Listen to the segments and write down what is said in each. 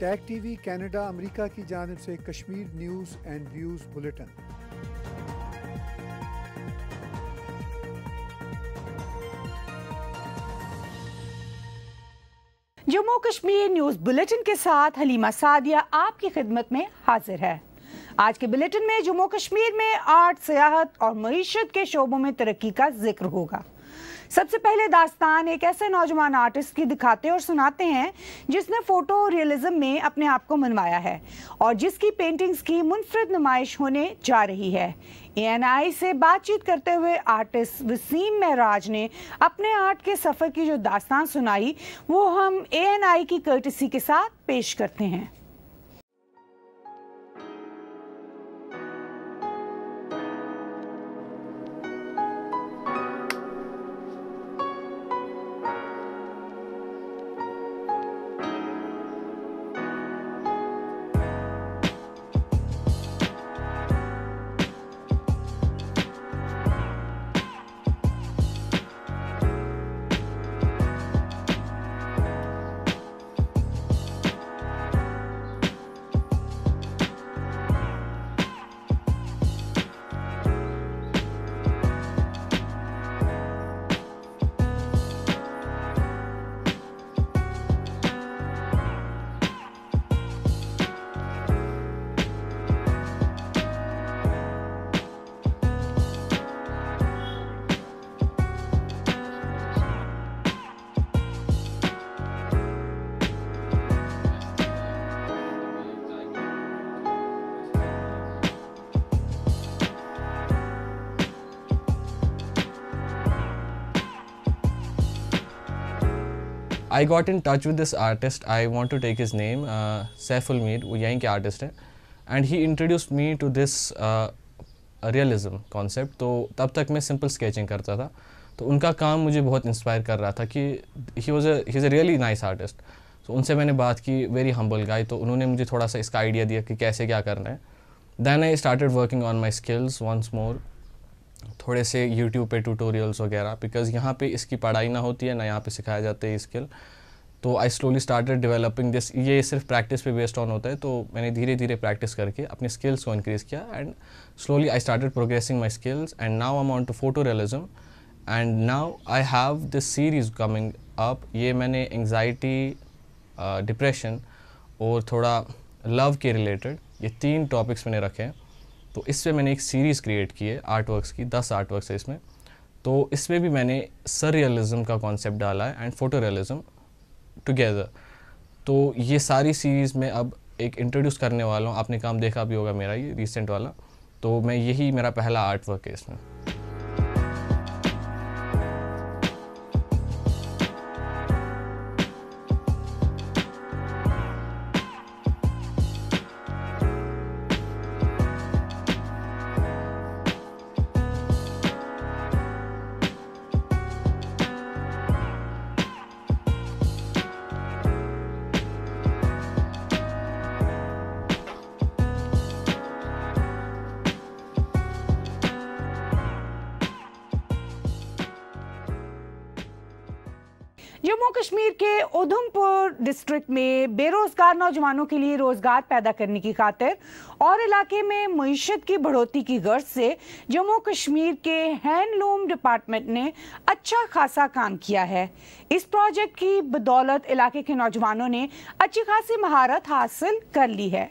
Tag TV Canada America की जानब से Kashmir news and views bulletin Jammu Kashmir news bulletin के साथ हलीमा सादिया आपकी खिदमत में हाजिर है। आज के बुलेटिन में जम्मू कश्मीर में आर्ट सियाहत और मीशत के शोबों में तरक्की का ज़िक्र होगा। सबसे पहले दास्तान एक ऐसे नौजवान आर्टिस्ट की दिखाते और सुनाते हैं जिसने फ़ोटो रियलिज्म में अपने आप को मनवाया है और जिसकी पेंटिंग्स की मुनफरद नुमाइश होने जा रही है। एएनआई से बातचीत करते हुए आर्टिस्ट वसीम महराज ने अपने आर्ट के सफ़र की जो दास्तान सुनाई, वो हम एएनआई की कर्टसी के साथ पेश करते हैं। I got in touch with this artist I want to take his name Saiful Mead. वो यहीं के आर्टिस्ट हैं. And he introduced me to this realism concept तो तब तक मैं सिंपल स्केचिंग करता था. तो उनका काम मुझे बहुत इंस्पायर कर रहा था कि he was he is a really nice artist तो उनसे मैंने बात की वेरी हम्बल गाय तो उन्होंने मुझे थोड़ा सा इसका आइडिया दिया कि कैसे क्या करना है. Then I started working on my skills once more थोड़े से यूट्यूब पे ट्यूटोरियल्स वगैरह बिकॉज़ यहाँ पे इसकी पढ़ाई ना होती है, ना यहाँ पे सिखाया जाता है स्किल तो I slowly started developing this ये सिर्फ़ प्रैक्टिस पे बेस्ड ऑन होता है तो मैंने धीरे धीरे प्रैक्टिस करके अपने स्किल्स को इंक्रीज़ किया and slowly I started progressing my skills and now I on to photo realism and now I have this series coming up ये मैंने एंगजाइटी डिप्रेशन और थोड़ा लव के रिलेटेड ये तीन टॉपिक्स मैंने रखे हैं। तो इस पर मैंने एक सीरीज़ क्रिएट की है आर्ट वर्क्स की, दस आर्ट वर्क्स है इसमें। तो इसमें भी मैंने सर रियलिज़म का कॉन्सेप्ट डाला है एंड फ़ोटो रियलिज़म टुगेदर तो ये सारी सीरीज़ में अब एक इंट्रोड्यूस करने वाला हूँ। आपने काम देखा भी होगा मेरा ये रिसेंट वाला। तो मैं यही मेरा पहला आर्ट वर्क है इसमें। जम्मू कश्मीर के उधमपुर डिस्ट्रिक्ट में बेरोजगार नौजवानों के लिए रोज़गार पैदा करने की खातिर और इलाके में मीशत की बढ़ोतरी की गर्ज से जम्मू कश्मीर के हैंडलूम डिपार्टमेंट ने अच्छा खासा काम किया है। इस प्रोजेक्ट की बदौलत इलाके के नौजवानों ने अच्छी खासी महारत हासिल कर ली है।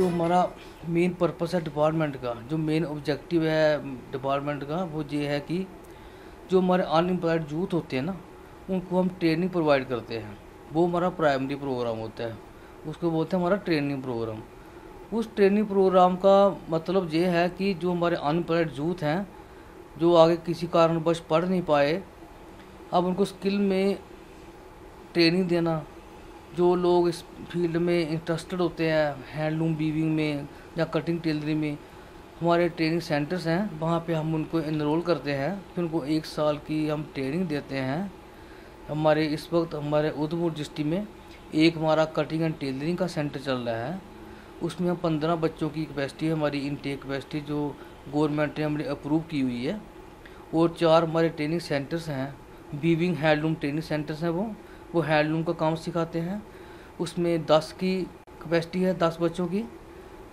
जो हमारा मेन पर्पस है डिपार्टमेंट का, जो मेन ऑब्जेक्टिव है डिपार्टमेंट का, वो ये है कि जो हमारे अनएम्प्लॉयड यूथ होते हैं ना, उनको हम ट्रेनिंग प्रोवाइड करते हैं। वो हमारा प्राइमरी प्रोग्राम होता है। उसको बोलते हैं हमारा ट्रेनिंग प्रोग्राम उस ट्रेनिंग प्रोग्राम का मतलब ये है कि जो हमारे अनएम्प्लॉयड यूथ हैं, जो आगे किसी कारणवश पढ़ नहीं पाए, अब उनको स्किल में ट्रेनिंग देना जो लोग इस फ़ील्ड में इंटरेस्टेड होते हैं, हैंडलूम वीविंग में या कटिंग, टेलरिंग में, हमारे ट्रेनिंग सेंटर्स हैं, वहाँ पे हम उनको इनरोल करते हैं, फिर उनको एक साल की हम ट्रेनिंग देते हैं। हमारे इस वक्त हमारे उधमपुर डिस्ट्रिक्ट में एक हमारा कटिंग एंड टेलरिंग का सेंटर चल रहा है। उसमें हम पंद्रह बच्चों की कैपेसिटी है, हमारी इनटेक कैपेसिटी जो गवर्नमेंट ने हमने अप्रूव की हुई है। और चार हमारे ट्रेनिंग सेंटर्स हैं वीविंग हैंडलूम ट्रेनिंग सेंटर्स हैं वो। वो हैंडलूम का काम सिखाते हैं। उसमें दस की कैपेसिटी है, दस बच्चों की।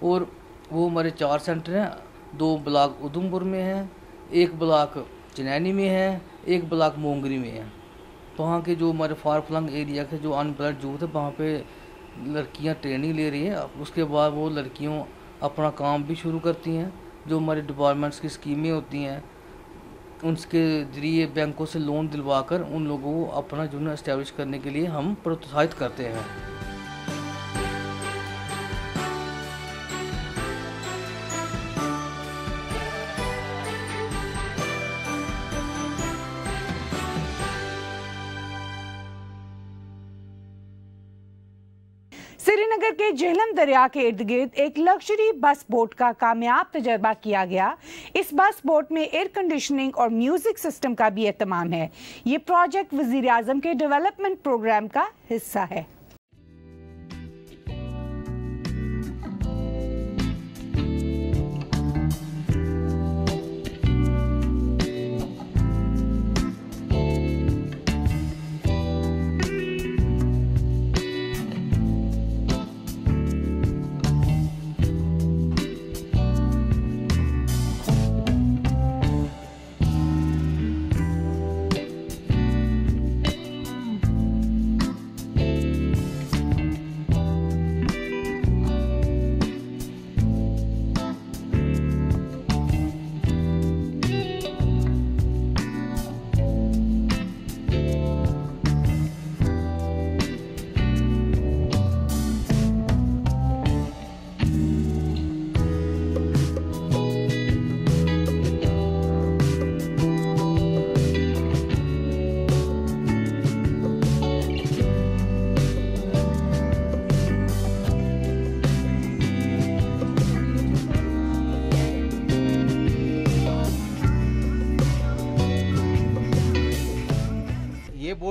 और वो हमारे चार सेंटर हैं। दो ब्लॉक उधमपुर में हैं, एक ब्लॉक चनैनी में है, एक ब्लॉक मोंगरी में है। वहाँ के जो हमारे फार फ्लंग एरिया के जो अनप्लॉयड यूथ है वहाँ पे लड़कियाँ ट्रेनिंग ले रही है। उसके बाद वो लड़कियों अपना काम भी शुरू करती हैं, जो हमारे डिपार्टमेंट्स की स्कीमें होती हैं। उनके ज़रिए बैंकों से लोन दिलवाकर उन लोगों को अपना जो इस्टेब्लिश करने के लिए हम प्रोत्साहित करते हैं। श्रीनगर के झेलम दरिया के इर्द गिर्द एक लग्जरी बस बोट का कामयाब तजर्बा किया गया। इस बस बोट में एयर कंडीशनिंग और म्यूज़िक सिस्टम का भी एहतमाम है। ये प्रोजेक्ट वज़ीर आज़म के डेवलपमेंट प्रोग्राम का हिस्सा है।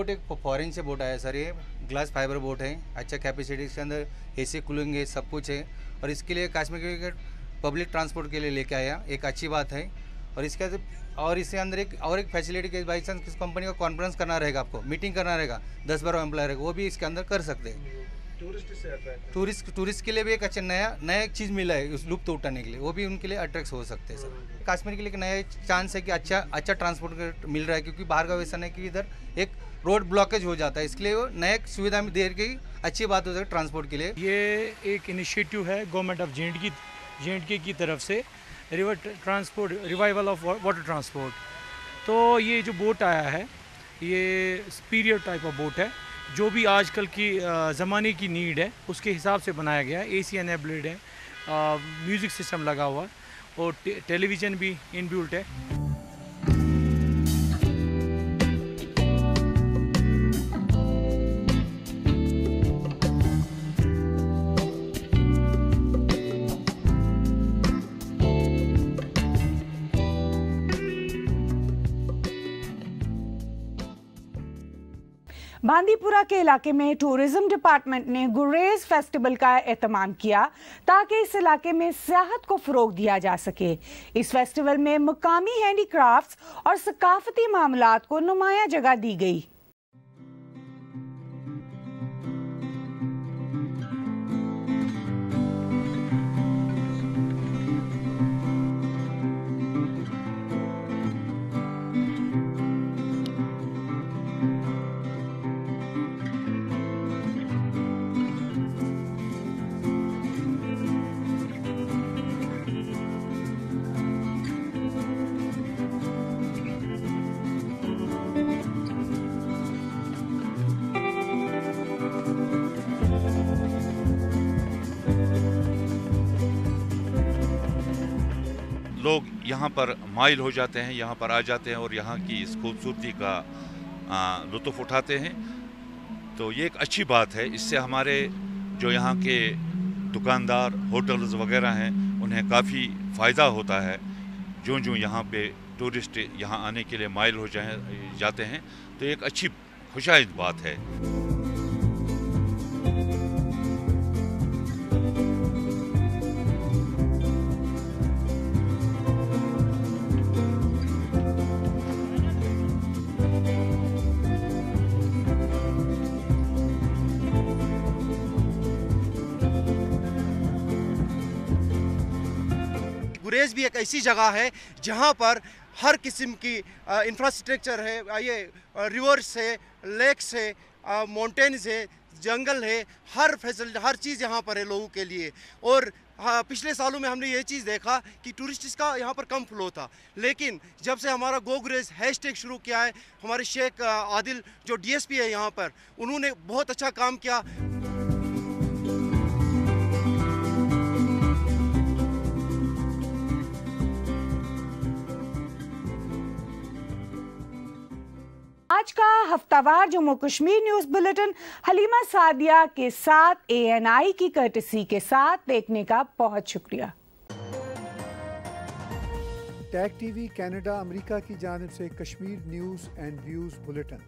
बोट एक फॉरेन से बोट आया सर। ये ग्लास फाइबर बोट है। अच्छा कैपेसिटी इसके अंदर एसी कूलिंग है, सब कुछ है। और इसके लिए कश्मीर के पब्लिक ट्रांसपोर्ट के लिए लेके आया। एक अच्छी बात है। और इसके और इसके अंदर एक और एक फैसिलिटी के बाई चांस किस कंपनी का कॉन्फ्रेंस करना रहेगा आपको। मीटिंग करना रहेगा। दस बारह एम्प्लॉय रहेगा। वो भी इसके अंदर कर सकते हैं। टूरिस्ट टूरिस्ट के लिए भी एक अच्छा नया नया एक चीज़ मिला है उस लुप्त उठाने के लिए। वो भी उनके लिए अट्रैक्ट हो सकते हैं सर। कश्मीर के लिए एक नया चांस है कि अच्छा अच्छा ट्रांसपोर्ट मिल रहा है क्योंकि बाहर का वैसा नहीं कि इधर एक रोड ब्लॉकेज हो जाता है। इसके लिए वो नए सुविधा में दे के अच्छी बात हो सकती है ट्रांसपोर्ट के लिए। ये एक इनिशिएटिव है गवर्नमेंट ऑफ़ जे की जे की तरफ़ से river transport revival of water transport तो ये जो बोट आया है ये स्पीरियर टाइप ऑफ़ बोट है। जो भी आजकल की ज़माने की नीड है, उसके हिसाब से बनाया गया है। ए सी एनेबल्ड है। म्यूज़िक सिस्टम लगा हुआ और टेलीविज़न भी इनबिल्ट है। बांदीपुरा के इलाके में टूरिज़्म डिपार्टमेंट ने गुरेज फेस्टिवल का एहतमाम किया ताकि इस इलाके में सियाहत को फरोग दिया जा सके। इस फेस्टिवल में मुकामी हैंडीक्राफ्ट्स और सकाफती मामलों को नुमाया जगह दी गई। यहाँ पर माइल हो जाते हैं, यहाँ पर आ जाते हैं और यहाँ की इस खूबसूरती का लुत्फ़ उठाते हैं। तो ये एक अच्छी बात है। इससे हमारे जो यहाँ के दुकानदार, होटल्स वगैरह हैं, उन्हें काफ़ी फ़ायदा होता है। जो जो यहाँ पे टूरिस्ट यहाँ आने के लिए माइल हो जाए, जाते हैं तो एक अच्छी खुशाइद बात है। गुरेज भी एक ऐसी जगह है जहाँ पर हर किस्म की इंफ्रास्ट्रक्चर है ये रिवर्स है लेक्स है माउंटेन्स है, जंगल है, हर फैसिलिटी हर चीज़ यहाँ पर है लोगों के लिए। और हाँ पिछले सालों में हमने ये चीज़ देखा कि टूरिस्ट का यहाँ पर कम फ्लो था। लेकिन जब से हमारा गो गुरेज हैश शुरू किया है, हमारे शेख आदिल जो डीएसपी है यहाँ पर, उन्होंने बहुत अच्छा काम किया। आज का हफ्तावार जम्मू कश्मीर न्यूज़ बुलेटिन, हलीमा सादिया के साथ एएनआई की कर्टसी के साथ देखने का बहुत शुक्रिया। टैग टीवी कनाडा अमेरिका की जानब से Kashmir news and views bulletin.